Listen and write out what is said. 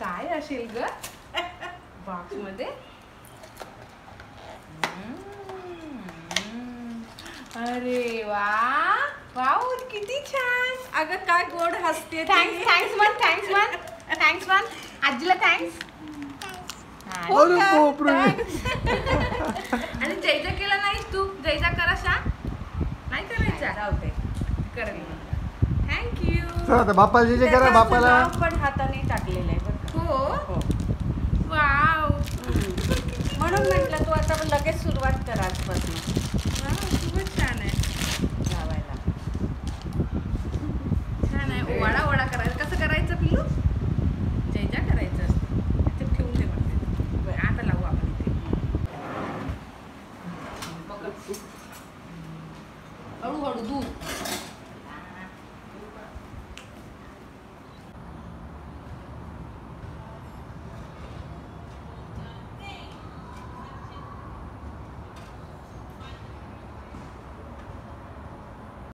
काय असेल ग? बॉक्समध्ये? अरे वा. वाव किती छान. अगं काय गोड हसते thanks thanks one thanks one thanks one आजीला थँक्स बापरे. आणि जयजा केला नाहीस तू? जयजा करा सांग नाही करायचा? करेल थँक्यू आता बापाला जे करा बापाला पण हाताने टाकलेलं आहे बरं हो? हो. म्हणून म्हटलं तू आता लगेच सुरुवात कर आजपासून. छान आहे. लावायला छान आहे. कसं करायचं पिलू जयजा करायचं असतं ठेवून दे म्हणते बरं आता लावू आपण इथे. हळूहळू दूध.